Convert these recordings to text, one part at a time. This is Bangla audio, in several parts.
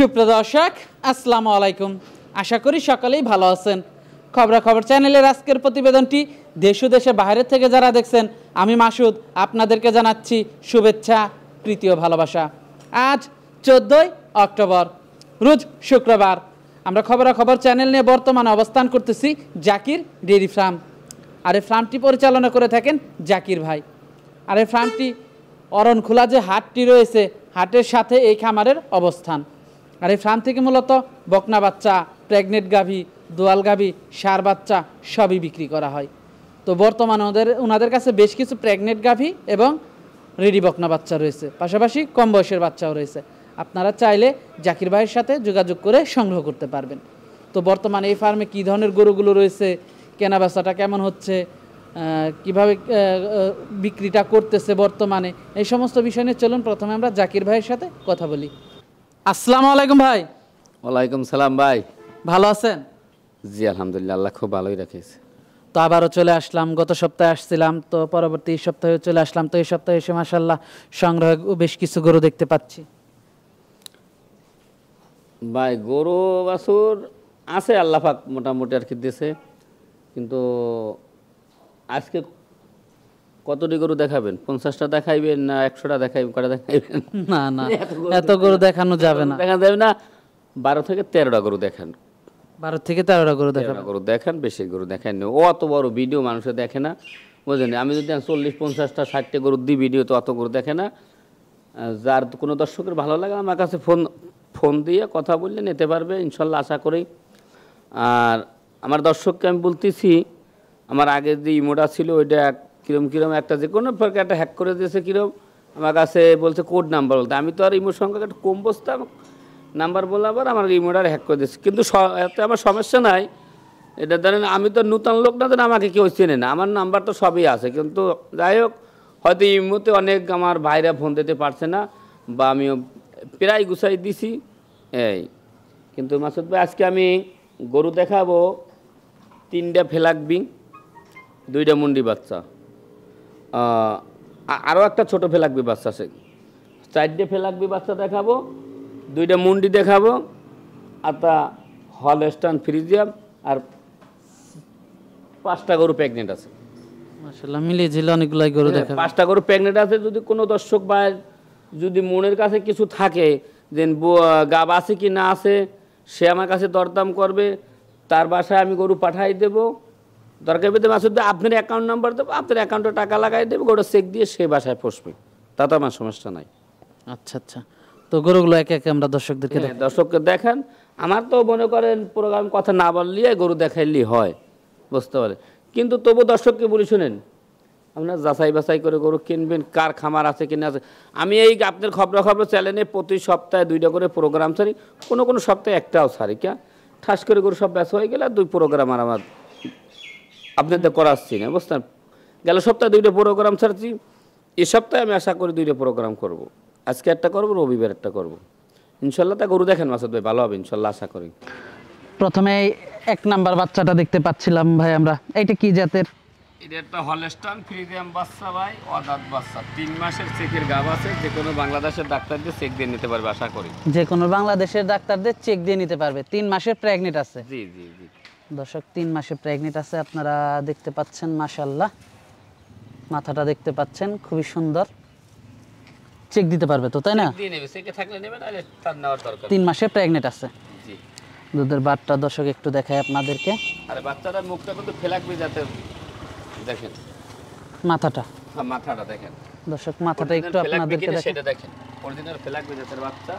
সুপ্রদর্শক আসসালামু আলাইকুম। আশা করি সকলেই ভালো আছেন। খবরাখবর চ্যানেলের আজকের প্রতিবেদনটি দেশ ও দেশের বাইরে থেকে যারা দেখছেন, আমি মাসুদ আপনাদেরকে জানাচ্ছি শুভেচ্ছা, প্রীতি ও ভালোবাসা। আজ চোদ্দোই অক্টোবর, রোজ শুক্রবার। আমরা খবরাখবর চ্যানেল নিয়ে বর্তমানে অবস্থান করতেছি জাকির ডেইরি ফার্ম। আর এই ফার্মটি পরিচালনা করে থাকেন জাকির ভাই। আর এই ফার্মটি অরণখোলা যে হাটটি রয়েছে, হাটের সাথে এই খামারের অবস্থান। আর এই ফার্ম থেকে মূলত বকনা বাচ্চা প্রেগনেন্ট গাভী, দোয়াল গাভী, সার বাচ্চা সবই বিক্রি করা হয়। তো বর্তমানে ওদের, ওনাদের কাছে বেশ কিছু প্রেগনেন্ট গাভী এবং রেডি বকনা বাচ্চা রয়েছে। পাশাপাশি কম বয়সের বাচ্চাও রয়েছে। আপনারা চাইলে জাকির ভাইয়ের সাথে যোগাযোগ করে সংগ্রহ করতে পারবেন। তো বর্তমানে এই ফার্মে কী ধরনের গরুগুলো রয়েছে, কেনা বেচাটা কেমন হচ্ছে কীভাবে বিক্রিটা করতেছে বর্তমানে, এই সমস্ত বিষয় নিয়ে চলুন, প্রথমে আমরা জাকির ভাইয়ের সাথে কথা বলি। আসসালামু আলাইকুম ভাই। ওয়ালাইকুম সালাম ভাই। ভালো আছেন? জি আলহামদুলিল্লাহ আল্লাহ খুব ভালোই রাখিয়েছে তো আবারও চলে আসলাম গত সপ্তাহে আসছিলাম তো পরবর্তী সপ্তাহে চলে আসলাম তো এই সপ্তাহে এসে মাসাল্লাহ সংগ্রহে বেশ কিছু গরু দেখতে পাচ্ছি। ভাই গরু বাছুর আছে আল্লাহ পাক মোটামুটি আর কি দিয়েছে কিন্তু আজকে কতটি গরু দেখাবেন? পঞ্চাশটা দেখাইবেন না একশোটা দেখাইবেন? কটা দেখাইবেন? না না। এত গরু দেখানো যাবে না। দেখা যাবে না। বারো থেকে তেরোটা গরু দেখান। বারো থেকে তেরোটা গরু দেখা গরু দেখান বেশি গরু দেখান না। ও অত বড় ভিডিও মানুষে দেখে না। বুঝলেন? আমি যদি চল্লিশ পঞ্চাশটা ষাটটা গরু দিই ভিডিও তো অত গরু দেখে না। যার কোনো দর্শকের ভালো লাগে আমার কাছে ফোন ফোন দিয়ে কথা বললে নিতে পারবে ইনশাল্লাহ আশা করি। আর আমার দর্শককে আমি বলতেছি আমার আগে যে ইমোটা ছিল ওইটা এক- কিরম কিরম একটা যে কোনো প্রকার একটা হ্যাক করে দিয়েছে, কিরম আমার কাছে বলছে কোড নাম্বার বলতে। আমি তো আর ইমোর সঙ্গে একটা কম বসতাম নাম্বার বলে আবার আমার ইমোটার হ্যাক করে দিয়েছে। কিন্তু এতে আমার সমস্যা নাই। এটা ধরেন আমি তো নূতন লোক না, ধরেন আমাকে কেউ চেনে না। আমার নাম্বার তো সবই আছে। কিন্তু যাই হোক, হয়তো এই মুহূর্তে অনেক আমার ভাইরা ফোন দিতে পারছে না, বা আমিও প্রায় গুছাই দিছি। এই, কিন্তু মাসুদ ভাই, আজকে আমি গরু দেখাবো। তিনটা ফেলাকবি দুইটা মুন্ডি বাচ্চা। আরও একটা ছোট ফেলাকবি বাচ্চা আছে। চারটে ফেলাকবি বাচ্চা দেখাবো দুইটা মুন্ডি দেখাবো আর তা হলস্টান ফ্রিজিয়াম আর পাঁচটা গরু প্রেগনেন্ট আছে। অনেকগুলাই গরু দেখা পাঁচটা গরু প্রেগনেন্ট আছে যদি কোনো দর্শক বা যদি মনের কাছে কিছু থাকে যে ব- গাব আছে কি না আছে সে আমার কাছে দরদাম করবে তার বাসায় আমি গরু পাঠাই দেব দরকার পেতে মাসুদ আপনার অ্যাকাউন্ট নাম্বার দেবো আপনার অ্যাকাউন্টে টাকা লাগাই দেবো গরু চেক দিয়ে সে বাসায় পৌঁছবে তাতে আমার সমস্যা নাই। আচ্ছা আচ্ছা। তো গরুগুলো একে একে আমরা দর্শকদেরকে হ্যাঁ, দর্শককে দেখেন। আমার তো মনে করেন প্রোগ্রাম কথা না বললে গরু দেখাইলেই হয় বুঝতে পারে। কিন্তু তবু দর্শককে বলি শুনেন আপনার যাচাই বাছাই করে গরু কিনবেন কার খামার আছে কিনা আছে। আমি এই আপনার খবরাখবর চ্যানেলে প্রতি সপ্তাহে দুইটা করে প্রোগ্রাম ছাড়ি কোনো কোনো সপ্তাহে একটাও ছাড়ি কে ঠাস করে গরু সব ব্যস্ত হয়ে গেলে দুই প্রোগ্রাম আর আমার আপনাদের করাচ্ছি না বুঝতেন গেল সপ্তাহে দুইটা প্রোগ্রাম ছাড়ছি এ সপ্তাহে আমি আশা করি দুইটা প্রোগ্রাম করব। আজকে একটা করব রবিবার একটা করব। ইনশাল্লাহ তা গরু দেখেন মাসুদ ভাই ভালো হবে ইনশাল্লাহ আশা করি। প্রথমে এক নাম্বার বাচ্চাটা দেখতে পাচ্ছিলাম ভাই আমরা। এটা কি জাতের? এটা একটা হলস্টান ফ্রিজিয়াম বাচ্চা ভাই অদাত বাচ্চা। তিন মাসের চেকের গাব আছে যে কোনো বাংলাদেশের ডাক্তার দিয়ে চেক দিয়ে নিতে পারবে আশা করি। যে কোনো বাংলাদেশের ডাক্তারদের চেক দিয়ে নিতে পারবে তিন মাসের প্রেগনেন্ট আছে। জি জি জি। দর্শক তিন মাসে প্রেগনেন্ট আছে আপনারা দেখতে পাচ্ছেন মাশাল্লাহ মাথাটা দেখতে পাচ্ছেন খুবই সুন্দর। চেক দিতে পারবে তো তাই না? তিন মাসে প্রেগনেন্ট আছে। জি। দুধের বাটটা দর্শক একটু দেখায় আপনাদেরকে। আরে মুখটা কিন্তু ফেলাকবে যাতে দেখেন। মাথাটা। আর মাথাটা দেখেন। দর্শক মাথাটা একটু আপনাদেরকে দেখেন সেটা দেখেন। অরিজিনাল ফেলাকবে জাতের বাচ্চা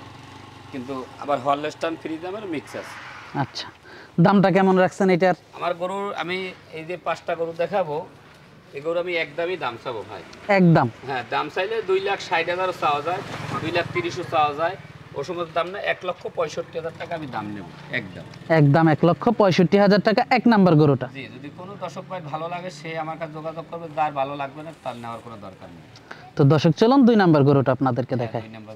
কিন্তু আবার হলস্টান ফ্রিজিয়ামের মিক্স আছে। আচ্ছা। দামটা কেমন রাখছেন এটার? আমার গরুর আমি এই যে পাঁচটা গরু দেখাবো এই গরু আমি একদমই দাম চাবো ভাই। একদম। হ্যাঁ দাম চাইলে দুই লাখ ষাট হাজারও চাওয়া যায় দুই লাখ তিরিশও চাওয়া যায়। ও সময় দাম না এক লক্ষ পঁয়ষট্টি হাজার টাকা আমি দাম নেব একদম। একদম এক লক্ষ পঁয়ষট্টি হাজার টাকা এক নাম্বার গরুটা। জি যদি কোনো দর্শক ভাই ভালো লাগে সে আমার কাছে যোগাযোগ করবে যার ভালো লাগবে না তার নেওয়ার কোনো দরকার নেই। তো দর্শক চলুন দুই নাম্বার গরুটা আপনাদেরকে দেখায় দুই নাম্বার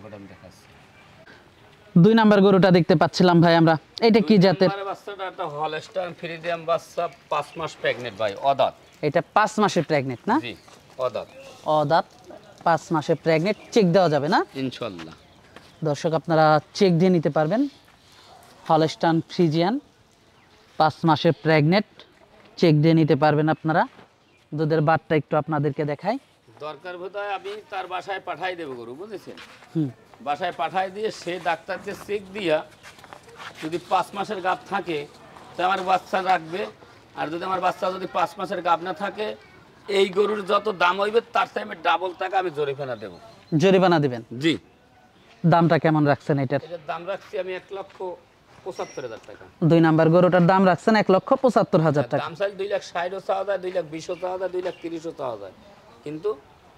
দুই নাম্বার গরুটা দেখতে পাচ্ছিলাম ভাই আমরা। এটা কি জাতের? বাচ্চাটা একটা হলস্টাইন ফ্রিজিয়াম বাচ্চা পাঁচ মাস প্রেগনেন্ট ভাই অদাত। এটা পাঁচ মাসের প্রেগনেন্ট না? জি অদাত। অদাঁত পাঁচ মাসের প্রেগনেন্ট চেক দেওয়া যাবে না? ইনশাল্লাহ। দর্শক আপনারা চেক দিয়ে নিতে পারবেন। হলস্টান ফ্রিজিয়ান পাঁচ মাসের প্রেগনেন্ট চেক দিয়ে নিতে পারবেন আপনারা। দুধের বাটটা একটু আপনাদেরকে দেখাই। দরকার বোধহয় আমি তার বাসায় পাঠাই দেবো গরু বুঝেছেন? হুম। বাসায় পাঠাই দিয়ে সে ডাক্তারকে চেক দিয়া যদি পাঁচ মাসের গাপ থাকে তো আমার বাচ্চা রাখবে। আর যদি আমার বাচ্চা যদি পাঁচ মাসের গাপ না থাকে এই গরুর যত দাম হইবে তার টাইমে ডাবল টাকা আমি জরিফানা দেবো। জরিমানা দিবেন? জি। দামটা কেমন রাখছেন এটার? এটার দাম রাখছি আমি এক লক্ষ পঁচাত্তর হাজার টাকা। দুই নাম্বার গরুটার দাম রাখছেন এক লক্ষ পঁচাত্তর হাজার টাকা। দাম চাইলে দুই লাখ ষাটও চাওয়া যায় দুই লাখ বিশও চাওয়া যায় দুই লাখ তিরিশও চাওয়া যায়। কিন্তু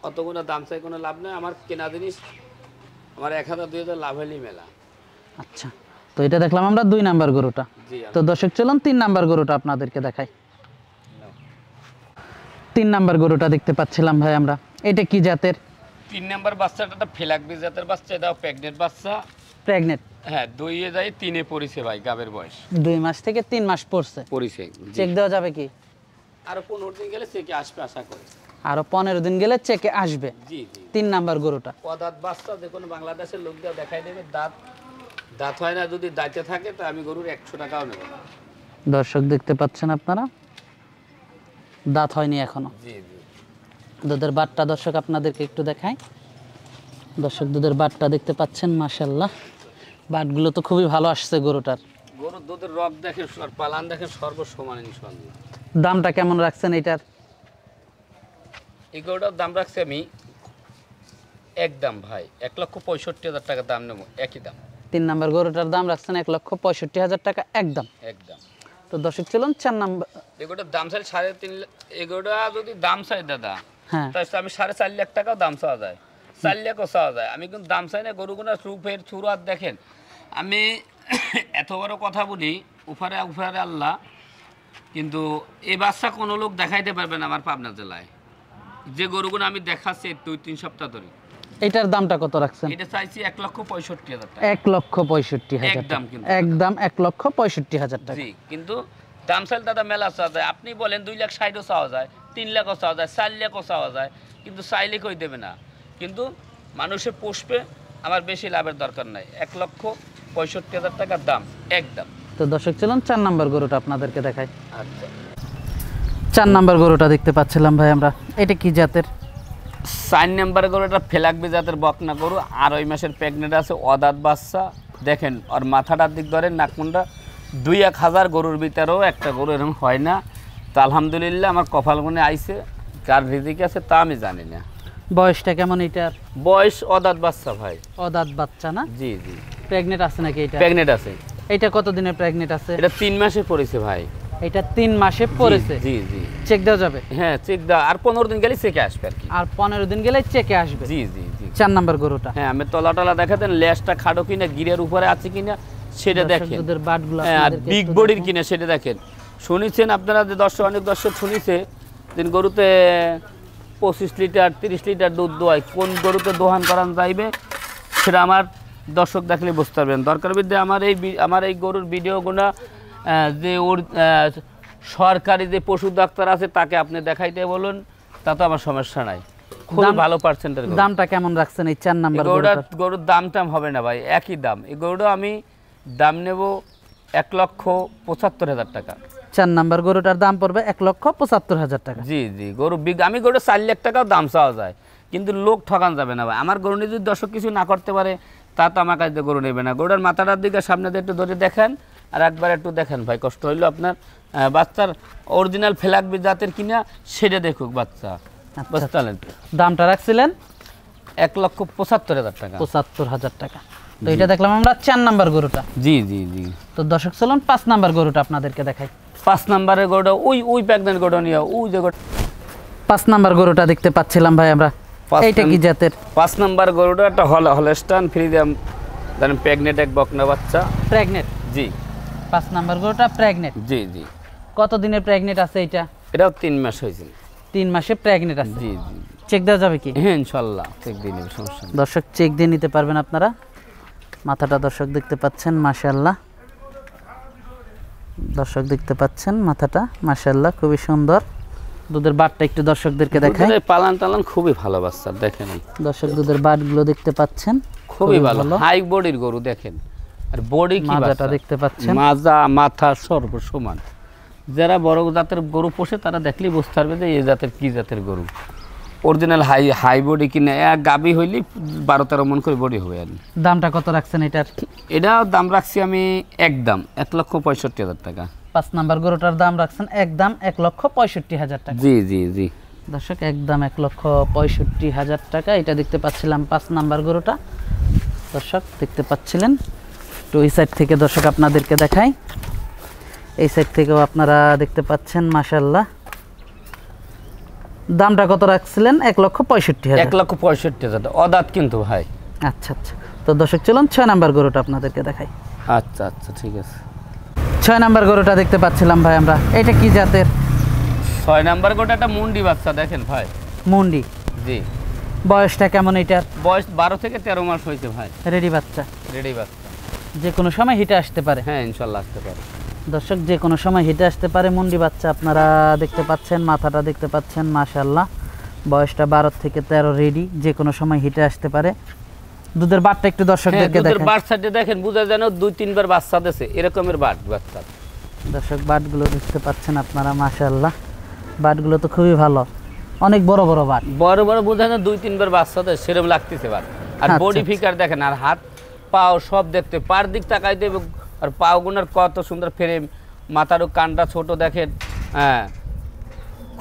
অতগুলো দাম চাই কোনো লাভ নেই আমার কেনা জিনিস আমার এক হাজার দুই হাজার লাভ হলেই মেলা। আচ্ছা তো এটা দেখলাম আমরা দুই নাম্বার গরুটা। তো দর্শক চলুন তিন নাম্বার গরুটা আপনাদেরকে দেখাই। তিন নাম্বার গরুটা দেখতে পাচ্ছিলাম ভাই আমরা। এটা কি জাতের? তিন নাম্বার বাচ্চাটা ফেলাকবি জাতের বাচ্চা এটাও প্রেগনেন্ট বাচ্চা। প্রেগনেন্ট হ্যাঁ দুইয়ে যাই তিনে পড়েছে ভাই গাবের বয়স। দুই মাস থেকে তিন মাস পড়ছে। পড়েছে চেক দেওয়া যাবে কি? আরও পনেরো দিন গেলে সে কি আসবে আশা করি। আরও পনেরো দিন গেলে চেকে আসবে। তিন নাম্বার গরুটা। পদাত বাচ্চা দেখুন বাংলাদেশের লোক যা দেখাই দেবে দাঁত দাঁত হয় না যদি দাঁতে থাকে তো আমি গরুর একশো টাকাও নেব। দর্শক দেখতে পাচ্ছেন আপনারা? দাঁত হয়নি এখনও। জি জি। দুধের বাটটা দর্শক আপনাদেরকে একটু দেখাই। দর্শক দুধের বাটটা দেখতে পাচ্ছেন মাশাল্লাহ বাটগুলো তো খুবই ভালো আসছে গরুটার। গরুর দুধের রক দেখে পালান দেখে সর্বসমান দামটা কেমন রাখছেন এটার? এই গরুটার দাম রাখছি আমি এক দাম ভাই। এক লক্ষ পঁয়ষট্টি হাজার টাকা দাম নেব একই দাম। তিন নাম্বার গরুটার দাম রাখছেন এক লক্ষ পঁয়ষট্টি হাজার টাকা একদম একদম তো দর্শক চলুন চার নাম্বার এগুলোটার দাম চাই সাড়ে তিন এগুলোটা যদি দাম চাই দাদা হ্যাঁ। তাহলে আমি সাড়ে চার লাখ টাকাও দাম চাওয়া যায়। চার লাখও চাওয়া যায়। আমি কিন্তু দাম চাই না গরুগুলো রূপের চুরাত দেখেন। আমি এত বড় কথা বলি উফারে উফারে আল্লাহ কিন্তু এই বাচ্চা কোনো লোক দেখাইতে পারবে না আমার পাবনা জেলায়। যে গরুগুলো আমি দেখাচ্ছি দুই তিন সপ্তাহ ধরে। এটার দামটা কত রাখছেন? এটা চাইছি এক লক্ষ পঁয়ষট্টি হাজার টাকা। এক লক্ষ পঁয়ষট্টি হাজার একদম কিন্তু। একদম এক লক্ষ পঁয়ষট্টি হাজার টাকা। জি কিন্তু দাম চাইলে দাদা মেলা চাওয়া যায়। আপনি বলেন দুই লাখ ষাটও চাওয়া যায় তিন লাখও চাওয়া যায় চার লাখও চাওয়া যায় কিন্তু চাইলে কই দেবে না? কিন্তু মানুষে পুষবে আমার বেশি লাভের দরকার নাই। এক লক্ষ পঁয়ষট্টি হাজার টাকার দাম একদম। তো দর্শক চলুন চার নাম্বার গরুটা আপনাদেরকে দেখায় আচ্ছা। চার নাম্বার গরুটা দেখতে পাচ্ছিলাম ভাই আমরা। এটা কি জাতের? চার নাম্বারে গরু একটা ফেলাকবি জাতের বকনা গরু আড়াই মাসের প্রেগনেন্ট আছে অদাত বাচ্চা। দেখেন আর মাথাটার দিক ধরেন নাকমুন্ডা দুই এক হাজার গরুর ভিতরেও একটা গরু এরকম হয় না। তো আলহামদুলিল্লাহ আমার কপাল গুনে আইছে কার রিজিক আছে তা আমি জানি না। বয়সটা কেমন এটার? বয়স অদাত বাচ্চা ভাই। অদাঁত বাচ্চা না? জি জি। প্রেগনেন্ট আছে নাকি এটা? প্রেগনেন্ট আছে। এটা কত দিনের প্রেগনেন্ট আছে? এটা তিন মাসে পড়েছে ভাই। এটা তিন মাসে পড়েছে। জি জি। চেক দেওয়া যাবে? হ্যাঁ চেক দা আর পনেরো দিন গেলে চেকে আসবে আর কি। আর পনেরো দিন গেলে চেকে আসবে। জি জি জি। চার নাম্বার গরুটা। হ্যাঁ আমি তলা টলা দেখাতেন লেজটা খাটো কিনা গিরের উপরে আছে কিনা সেটা দেখেন। হ্যাঁ আর বিগ বডির। কিনা সেটা দেখেন। শুনেছেন আপনারা যে দর্শক অনেক দর্শক শুনেছে যে গরুতে পঁচিশ লিটার তিরিশ লিটার দুধ দোয়ায় কোন গরুতে দোহান করান যাইবে সেটা আমার দর্শক দেখলে বুঝতে পারবেন। দরকার বিদ্যে আমার এই আমার এই গরুর ভিডিওগুলো যে ওর সরকারি যে পশু ডাক্তার আছে তাকে আপনি দেখাইতে বলুন তাতে আমার সমস্যা নাই। খুব ভালো পার্সেন্টের দামটা কেমন রাখছেন এই চার নাম্বার গরুটা গরুটার গরুর দাম টাম হবে না ভাই একই দাম। এই গরুটা আমি দাম নেব এক লক্ষ পঁচাত্তর হাজার টাকা। চার নাম্বার গরুটার দাম পড়বে এক লক্ষ পঁচাত্তর হাজার টাকা। জি জি গরু আমি গরু চার লাখ টাকাও দাম চাওয়া যায় কিন্তু লোক ঠকান যাবে না ভাই। আমার গরু নিয়ে যদি দর্শক কিছু না করতে পারে তা তো আমার কাছে গরু নেবে না। গরুটার মাথাটার দিকে সামনে একটু ধরে দেখেন আর একবার একটু দেখেন ভাই কষ্ট হইল আপনার বাচ্চার অরিজিনাল ফেলাকবি জাতের কিনা সেটা দেখুক বাচ্চা। বুঝতে দামটা রাখছিলেন? এক লক্ষ পঁচাত্তর হাজার টাকা। পঁচাত্তর হাজার টাকা। তো এটা দেখলাম আমরা চার নাম্বার গরুটা। জি জি জি। তো দর্শক চলুন পাঁচ নাম্বার গরুটা আপনাদেরকে দেখাই। পাঁচ নাম্বারের গরুটা ওই ওই প্যাকনের গরুটা নিয়ে ওই যে গরু পাঁচ নাম্বার গরুটা দেখতে পাচ্ছিলাম ভাই আমরা। এইটা কি জাতের? পাঁচ নাম্বার গরুটা একটা হল হলস্টান ফ্রি দাম ধরেন প্রেগনেন্ট এক বকনা বাচ্চা। প্রেগনেন্ট। জি। পাঁচ নাম্বার গরুটা প্রেগনেন্ট জি জি। কত দিনের প্রেগনেন্ট আছে এটা? এটাও তিন মাস হয়েছে। তিন মাসে প্রেগনেন্ট আছে। জি জি। চেক দেওয়া যাবে কি? হ্যাঁ ইনশাল্লাহ চেক দিয়ে নেবে সমস্যা দর্শক চেক দিয়ে নিতে পারবেন আপনারা। মাথাটা দর্শক দেখতে পাচ্ছেন মাশাল্লাহ দর্শক দেখতে পাচ্ছেন মাথাটা মাশাল্লাহ খুবই সুন্দর। দুধের বাটটা একটু দর্শকদেরকে দেখাই। পালান টালান খুবই ভালো বাচ্চা দেখেন। দর্শক দুধের বাটগুলো দেখতে পাচ্ছেন। খুবই ভালো হাই বডির গরু দেখেন। আর বডি কি মাজাটা দেখতে পাচ্ছেন? মাজা মাথা সর্ব সমান যারা বড় জাতের গরু পোষে তারা দেখলেই বুঝতে পারবে যে এই জাতের কি জাতের গরু। অরিজিনাল হাই হাই বডি কিনে এক গাবি হইলে বারো তেরো মন করে বডি হবে আর দামটা কত রাখছেন এটার? এটা দাম রাখছি আমি একদম এক লক্ষ পঁয়ষট্টি হাজার টাকা। পাঁচ নাম্বার গরুটার দাম রাখছেন একদম এক লক্ষ পঁয়ষট্টি হাজার টাকা। জি জি জি। দর্শক একদম এক লক্ষ পঁয়ষট্টি হাজার টাকা। এটা দেখতে পাচ্ছিলাম পাঁচ নাম্বার গরুটা। দর্শক দেখতে পাচ্ছিলেন? তো এই সাইড থেকে দর্শক আপনাদেরকে দেখাই। এই সাইড থেকেও আপনারা দেখতে পাচ্ছেন মাসাল্লাহ দামটা কত রাখছিলেন? এক লক্ষ পঁয়ষট্টি হাজার। এক লক্ষ পঁয়ষট্টি হাজার। অদাঁত কিন্তু ভাই। আচ্ছা আচ্ছা। তো দর্শক চলুন ছয় নাম্বার গরুটা আপনাদেরকে দেখাই। আচ্ছা আচ্ছা ঠিক আছে। ছয় নাম্বার গরুটা দেখতে পাচ্ছিলাম ভাই আমরা। এটা কি জাতের? ছয় নাম্বার গোটা একটা মুন্ডি বাচ্চা দেখেন ভাই। মুন্ডি। জি। বয়সটা কেমন এটার? বয়স বারো থেকে তেরো মাস হয়েছে ভাই। রেডি বাচ্চা। রেডি বাচ্চা। যে কোনো সময় হিটে আসতে পারে। হ্যাঁ ইনশাল্লাহ আসতে পারে। দর্শক যে কোনো সময় হিটে আসতে পারে। মুন্ডি বাচ্চা আপনারা দেখতে পাচ্ছেন মাথাটা দেখতে পাচ্ছেন মাশাল্লাহ বয়সটা বারো থেকে তেরো রেডি যে কোনো সময় হিটে আসতে পারে। দুধের বাটটা একটু হ্যাঁ দর্শকদেরকে দেখেন বাট সাইডে দেখেন বুঝা যেন দুই তিনবার বাচ্চা দিয়েছে। এরকমের বাট বাচ্চা। দর্শক বাটগুলো দেখতে পাচ্ছেন আপনারা মাশাল্লাহ বাটগুলো তো খুবই ভালো। অনেক বড় বড় বাট বড় বড় বোঝা না দুই তিনবার বাচ্চা দেয় সেরকম লাগতেছে বাট আর আচ্ছা, বডি আচ্ছা। ফিকার দেখেন আর হাত পাও সব দেখতে পার দিক তাকাই দেবে আর পাও গুনার কত সুন্দর ফ্রেম মাথারও কানটা ছোট দেখেন। হ্যাঁ।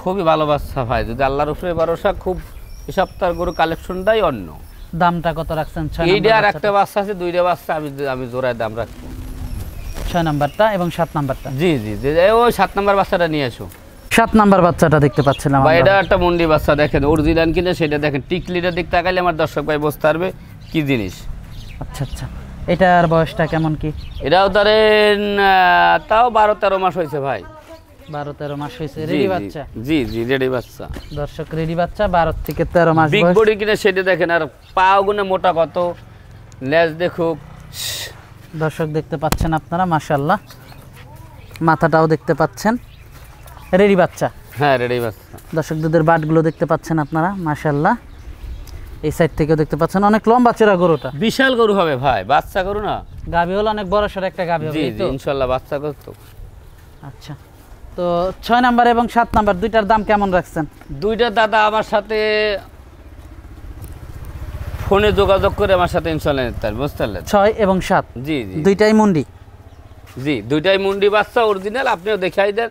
খুবই ভালো বাচ্চা ভাই। যদি আল্লাহর উপরে ভরসা খুব এ সপ্তাহের গরু কালেকশনটাই অন্য। দামটা কত রাখছেন? এইটা আর একটা বাচ্চা আছে দুইটা বাচ্চা আমি আমি জোড়ায় দাম রাখব ছয় নাম্বারটা এবং সাত নাম্বারটা। জি জি জি। ওই সাত নাম্বার বাচ্চাটা নিয়ে এসো। সাত নাম্বার বাচ্চাটা দেখতে পাচ্ছিলাম আমরা। এটা একটা মন্ডি বাচ্চা দেখেন। অরিজিনাল কিনে সেটা দেখেন। টিকলিটার দিক তাকাইলে আমার দর্শক ভাই বুঝতে পারবে কি জিনিস। আচ্ছা আচ্ছা। এটার বয়সটা কেমন কি? এটাও ধরেন তাও বারো তেরো মাস হয়েছে ভাই। বারো তেরো মাস হয়েছে রেডি বাচ্চা? জি জি রেডি বাচ্চা। দর্শক রেডি বাচ্চা বারো থেকে তেরো মাস বিগ। বডি কিনে সেটা দেখেন আর পাও গুনে মোটা কত? লেজ দেখুক। দর্শক দেখতে পাচ্ছেন আপনারা মাশাল্লাহ মাথাটাও দেখতে পাচ্ছেন। রেডি বাচ্চা? হ্যাঁ রেডি বাচ্চা। দর্শক দুধের বাটগুলো দেখতে পাচ্ছেন আপনারা মাশাল্লাহ এই সাইড থেকেও দেখতে পাচ্ছেন অনেক লম্বা চড়া গরুটা। বিশাল গরু হবে ভাই বাচ্চা গরু না? গাভি হলো অনেক বড় সড় একটা গাভি হবে? ইনশাল্লাহ বাচ্চা গরু তো। আচ্ছা তো ছয় নাম্বার এবং সাত নাম্বার দুইটার দাম কেমন রাখছেন? দুইটা দাদা আমার সাথে ফোনে যোগাযোগ করে আমার সাথে ইনশাল্লাহ পারবে, বুঝতে পারলেন? ছয় এবং সাত জি জি। দুইটাই মুন্ডি? জি দুইটাই মুন্ডি বাচ্চা অরিজিনাল আপনিও দেখাই দেন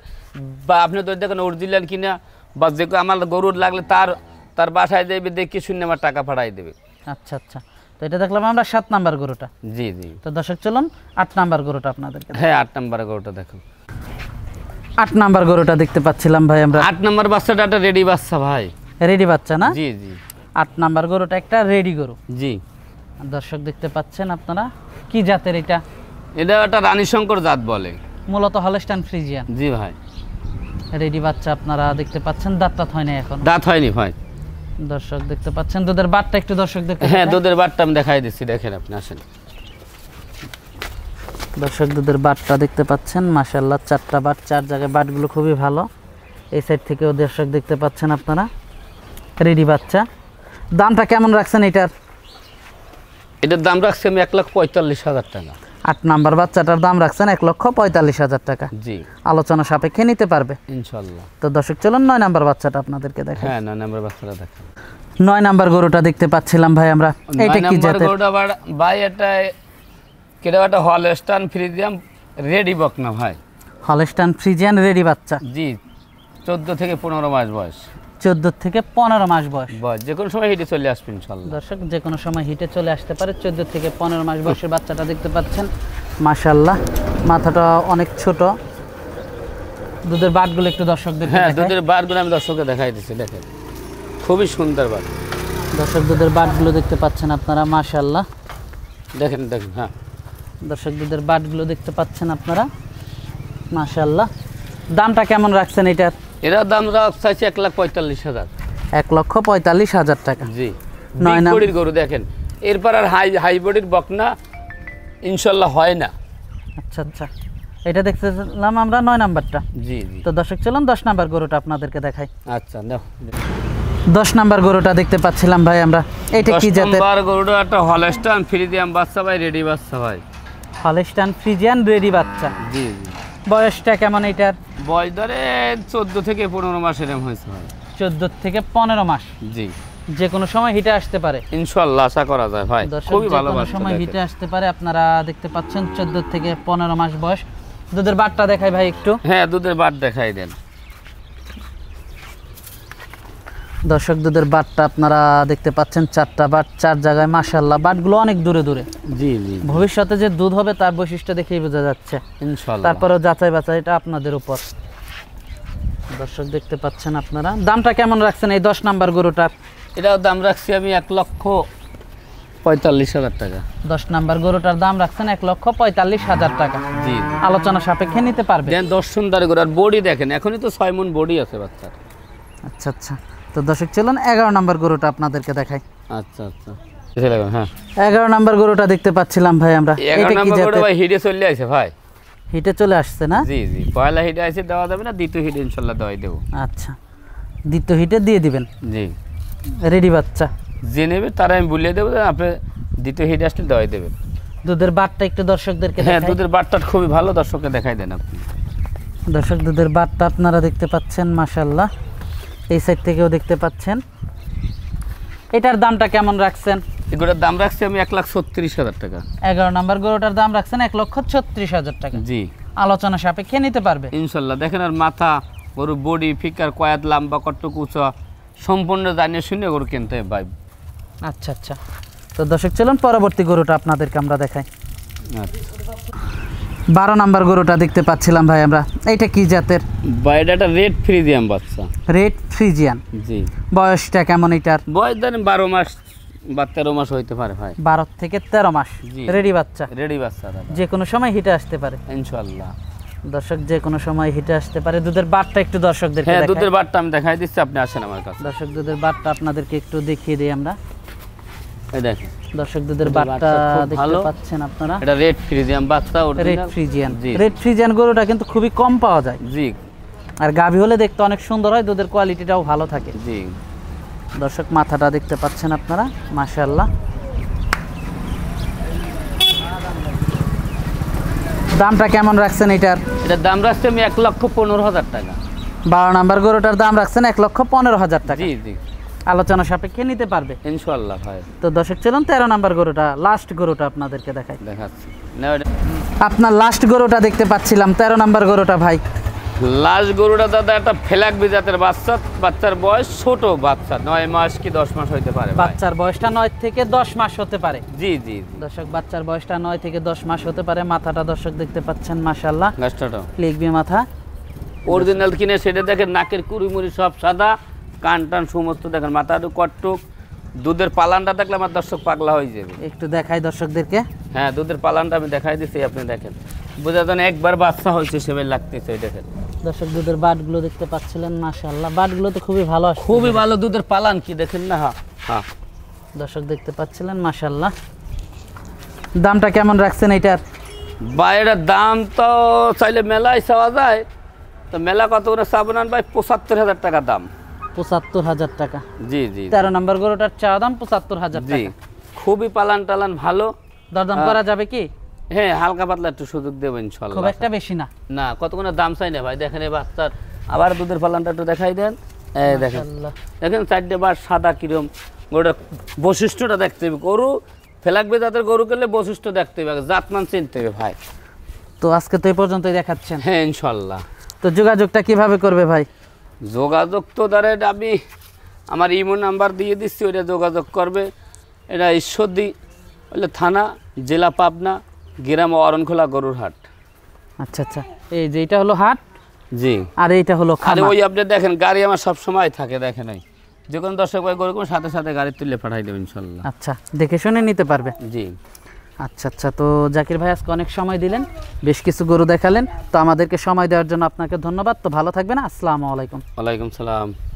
বা আপনি তো দেখেন অরিজিনাল কিনা বা যে আমার গরুর লাগলে তার তার বাসায় দেবে দেখে শুনে আমার টাকা পাঠাই দেবে। আচ্ছা আচ্ছা। তো এটা দেখলাম আমরা সাত নাম্বার গরুটা। জি জি। তো দর্শক চলুন আট নাম্বার গরুটা আপনাদেরকে হ্যাঁ আট নম্বর গরুটা দেখুন। আট নাম্বার গরুটা দেখতে পাচ্ছিলাম ভাই আমরা। আট নম্বর বাচ্চাটা একটা রেডি বাচ্চা ভাই। রেডি বাচ্চা না? জি জি। আট নাম্বার গরুটা একটা রেডি গরু। জি। দর্শক দেখতে পাচ্ছেন আপনারা? কি জাতের এটা? এটা একটা রানী শঙ্কর জাত বলে। মূলত হলস্টান ফ্রিজিয়ান। জি ভাই। রেডি বাচ্চা আপনারা দেখতে পাচ্ছেন দাঁতটা হয় না এখন। দাঁত হয়নি ভাই। দর্শক দেখতে পাচ্ছেন। দুধের বাটটা একটু দর্শক দেখতে হ্যাঁ দুধের বাটটা আমি দেখাই দিচ্ছি দেখেন আপনি আসেন। দর্শক দুধের বাটটা দেখতে পাচ্ছেন। মাশাল্লাহ চারটা বাট চার জায়গায় বাটগুলো খুবই ভালো। এই সাইড থেকেও দর্শক দেখতে পাচ্ছেন আপনারা। রেডি বাচ্চা। দামটা কেমন রাখছেন এটার? এটার দাম রাখছি আমি এক লাখ পঁয়তাল্লিশ হাজার টাকা। আট নাম্বার বাচ্চাটার দাম রাখছেন এক লক্ষ পঁয়তাল্লিশ হাজার টাকা। জি। আলোচনা সাপেক্ষে নিতে পারবে। ইনশাল্লাহ। তো দর্শক চলুন নয় নাম্বার বাচ্চাটা আপনাদেরকে দেখেন হ্যাঁ নয় নম্বর বাচ্চাটা দেখেন। নয় নাম্বার গরুটা দেখতে পাচ্ছিলাম ভাই আমরা। এটা কি জাতের? গরুটা ভাই এটা কেটা একটা হলস্টান ফ্রিজিয়াম রেডি বক না ভাই? হলস্টান ফ্রিজিয়ান রেডি বাচ্চা। জি চোদ্দ থেকে পনেরো মাস বয়স। চোদ্দ থেকে পনেরো মাস বয়স। বয়স যে কোনো সময় হেঁটে চলে আসবে ইনশাল্লাহ। দর্শক যে কোনো সময় হিটে চলে আসতে পারে। চোদ্দ থেকে পনেরো মাস বয়সের বাচ্চাটা দেখতে পাচ্ছেন। মাশাল্লাহ মাথাটা অনেক ছোট। দুধের বাটগুলো একটু দর্শকদের হ্যাঁ দুধের বাটগুলো আমি দর্শককে দেখাই দিচ্ছি দেখেন। খুবই সুন্দর বার দর্শক দুধের বাটগুলো দেখতে পাচ্ছেন আপনারা মাশাল্লাহ দেখেন দেখেন হ্যাঁ। দর্শক দুধের বাটগুলো দেখতে পাচ্ছেন আপনারা মাশাল্লাহ দামটা কেমন রাখছেন এটার এরা দাম চাইছে এক লাখ পঁয়তাল্লিশ হাজার। এক লক্ষ পঁয়তাল্লিশ হাজার টাকা। জি। নয় বডির গরু দেখেন। এরপর আর হাই হাই বডির বকনা ইনশাল্লাহ হয় না। আচ্ছা আচ্ছা। এটা দেখতেছিলাম আমরা নয় নাম্বারটা। জি জি। তো দর্শক চলুন দশ নাম্বার গরুটা আপনাদেরকে দেখাই। আচ্ছা দশ নাম্বার গরুটা দেখতে পাচ্ছিলাম ভাই আমরা। এটা কি জাতের? নম্বর গরুটা একটা হলস্টান ফ্রিজিয়াম বাচ্চা ভাই রেডি বাচ্চা ভাই। হলস্টান ফ্রিজিয়ান রেডি বাচ্চা। জি জি। বয়সটা কেমন এটার বয়স ধরে চোদ্দ থেকে পনেরো মাস এরম হয়েছে ভাই। চোদ্দ থেকে পনেরো মাস? জি। যে কোনো সময় হিটে আসতে পারে। ইনশাল্লাহ আশা করা যায় ভাই। খুবই ভালো সময় হিটে আসতে পারে আপনারা দেখতে পাচ্ছেন চোদ্দ থেকে পনেরো মাস বয়স। দুধের বাটটা দেখাই ভাই একটু। হ্যাঁ দুধের বাট দেখাই দেন। দর্শক দুধের বাটটা আপনারা দেখতে পাচ্ছেন চারটা বাট চার জায়গায় মাশাল্লাহ বাটগুলো অনেক দূরে দূরে। জি জি ভবিষ্যতে যে দুধ হবে তার বৈশিষ্ট্য দেখেই বোঝা যাচ্ছে। ইনশাল্লাহ তারপরেও যাচাই বাছাই এটা আপনাদের উপর। দর্শক দেখতে পাচ্ছেন আপনারা। দামটা কেমন রাখছেন এই দশ নাম্বার গরুটার? এটাও দাম রাখছি আমি এক লক্ষ পঁয়তাল্লিশ হাজার টাকা। দশ নাম্বার গরুটার দাম রাখছেন এক লক্ষ পঁয়তাল্লিশ হাজার টাকা। জি আলোচনা সাপেক্ষে নিতে পারবে। দশ সুন্দর করে আর বডি দেখেন এখনই তো ছয় মন বডি আছে বাচ্চার। আচ্ছা আচ্ছা। তো দর্শক চলুন এগারো নাম্বার গরুটা আপনাদেরকে দেখাই। আচ্ছা আচ্ছা। হ্যাঁ। এগারো নাম্বার গরুটা দেখতে পাচ্ছিলাম ভাই আমরা। হিটে চলে আসে ভাই। হিটে চলে আসছে না? জি জি। পয়লা হিটে আসে দেওয়া যাবে না দ্বিতীয় হিটে ইনশাল্লাহ দেওয়াই দেবো। আচ্ছা। দ্বিতীয় হিটে দিয়ে দিবেন? জি। রেডি বাচ্চা? যে নেবে তারা আমি বলিয়ে দেবো আপনি দ্বিতীয় হিটে আসলে দেওয়াই দেবেন। দুধের বাটটা একটু দর্শকদেরকে হ্যাঁ। দুধের বাটটা খুবই ভালো দর্শককে দেখাই দেন আপনি। দর্শক দুধের বাটটা আপনারা দেখতে পাচ্ছেন মাশাল্লাহ এই সাইড থেকেও দেখতে পাচ্ছেন। এটার দামটা কেমন রাখছেন? এগুলোর দাম রাখছি আমি এক লাখ ছত্রিশ হাজার টাকা। এগারো নাম্বার গরুটার দাম রাখছেন এক লক্ষ ছত্রিশ হাজার টাকা। জি। আলোচনা সাপেক্ষে নিতে পারবে। ইনশাল্লাহ। দেখেন আর মাথা গরু বডি ফিকার কয়াত লাম্বা কট্টক উঁচা সম্পূর্ণ জানিয়ে শুনে গরু কিনতে ভাই। আচ্ছা আচ্ছা। তো দর্শক চলুন পরবর্তী গরুটা আপনাদেরকে আমরা দেখাই। আচ্ছা। বারো নাম্বার গরুটা দেখতে পাচ্ছিলাম ভাই আমরা। এইটা কি জাতের? বাইরে একটা রেড ফ্রিজিয়াম বাচ্চা। রেড ফ্রিজিয়ান জি। বয়সটা কেমন এটার? বয়স ধরেন বারো মাস বা তেরো মাস হইতে পারে ভাই। বারো থেকে তেরো মাস। রেডি বাচ্চা? রেডি বাচ্চা যে কোনো সময় হিটে আসতে পারে। ইনশাল্লাহ দর্শক যে কোনো সময় হিটে আসতে পারে। দুধের বাটটা একটু দর্শকদের হ্যাঁ দুধের বাটটা আমি দেখাই দিচ্ছি আপনি আসেন আমার কাছে। দর্শক দুধের বাটটা আপনাদেরকে একটু দেখিয়ে দিই আমরা। এই দেখেন। দর্শক দুধের খুব দেখতে পাচ্ছেন আপনারা। এটা রেড ফ্রিজিয়াম বাচ্চা রেড ফ্রিজিয়ান রেড ফ্রিজিয়ান গরুটা কিন্তু খুবই কম পাওয়া যায়। জি। আর গাভী হলে দেখতে অনেক সুন্দর হয় দুধের কোয়ালিটিটাও ভালো থাকে। জি। দর্শক মাথাটা দেখতে পাচ্ছেন আপনারা মাশাআল্লাহ। দামটা কেমন রাখছেন এটার? এটার দাম রাখছি আমি এক লক্ষ পনেরো হাজার টাকা। বারো নাম্বার গরুটার দাম রাখছেন এক লক্ষ পনেরো হাজার টাকা। জি জি। আলোচনা সাপেক্ষে নিতে পারবে। ইনশাল্লাহ ভাই। তো দর্শক চলুন তেরো নাম্বার গরুটা লাস্ট গরুটা আপনাদেরকে দেখাই। দেখাচ্ছি। আপনার লাস্ট গরুটা দেখতে পাচ্ছিলাম তেরো নাম্বার গরুটা ভাই। লাস্ট গরুটা দাদা একটা ফেলাক জাতের বাচ্চা বাচ্চার বয়স ছোট বাচ্চা নয় মাস কি দশ মাস হইতে পারে ভাই। বাচ্চার বয়সটা নয় থেকে দশ মাস হতে পারে। জি জি। দর্শক বাচ্চার বয়সটা নয় থেকে দশ মাস হতে পারে। মাথাটা দর্শক দেখতে পাচ্ছেন মাশাল্লাহ গাছটাটা লিখবি মাথা। অরিজিনাল কিনে সেটা দেখেন নাকের কুড়িমুড়ি সব সাদা কান টান সমস্ত দেখেন মাথাটা কট্টুক। দুধের পালানটা দেখলে আমার দর্শক পাগলা হয়ে যাবে। একটু দেখাই দর্শকদেরকে। হ্যাঁ দুধের পালানটা আমি দেখাই দিচ্ছি আপনি দেখেন। বোঝা যান একবার বাচ্চা হয়েছে সেভাবে লাগতেছে দেখেন। দর্শক দুধের বাটগুলো দেখতে পাচ্ছিলেন মাশাল্লাহ বাটগুলো তো খুবই ভালো খুবই ভালো দুধের পালান কি দেখেন না হ্যাঁ হ্যাঁ। দর্শক দেখতে পাচ্ছিলেন মাশাল্লাহ দামটা কেমন রাখছেন এটার বাইরের দাম তো চাইলে মেলায় চাওয়া যায় তো মেলা কত করে সাবনান ভাই? পঁচাত্তর হাজার টাকা দাম। পঁচাত্তর হাজার টাকা। জি জি তেরো নম্বর গরুটার চা দাম পঁচাত্তর হাজার টাকা। খুবই পালান টালান ভালো। দরদাম করা যাবে কি? হ্যাঁ হালকা পাতলা একটু সুযোগ দেবো খুব ইনশাল্লাহ একটা বেশি না। না কত কোনো দাম চাই না ভাই? দেখেন এই বাচ্চার আবার দুধের পালানটা একটু দেখাই দেন। এই দেখেন। দেখেন চারটে বার সাদা কিরম গরুটার বৈশিষ্ট্যটা দেখতে হবে। গরু ফেলাকবে তাদের গরু কেলে বৈশিষ্ট্য দেখতে হবে জাতমান চিনতে হবে ভাই। তো আজকে তো এই পর্যন্তই দেখাচ্ছেন। হ্যাঁ ইনশাল্লাহ তো যোগাযোগটা কীভাবে করবে ভাই? যোগাযোগ তো দ্বারা আমি আমার ইমো নাম্বার দিয়ে দিচ্ছি ওইটা যোগাযোগ করবে। এটা ঈশ্বরদী হলে থানা জেলা পাবনা গ্রাম অরণখোলা গরুর হাট। আচ্ছা আচ্ছা। এই যে এটা হলো হাট? জি। আর এইটা হলো আরে খামার ওই আপনি দেখেন গাড়ি আমার সব সময় থাকে দেখেন ওই। যে কোনো দর্শক ভাই গরু সাথে সাথে গাড়ি তুলে পাঠাই দেবেন ইনশাল্লাহ। আচ্ছা দেখে শুনে নিতে পারবে। জি। আচ্ছা আচ্ছা তো জাকির ভাই আজকে অনেক সময় দিলেন, বেশ কিছু গরু দেখালেন, তো আমাদেরকে সময় দেওয়ার জন্য আপনাকে ধন্যবাদ, তো ভালো থাকবেন, আসসালামু আলাইকুম। ওয়ালাইকুম সালাম।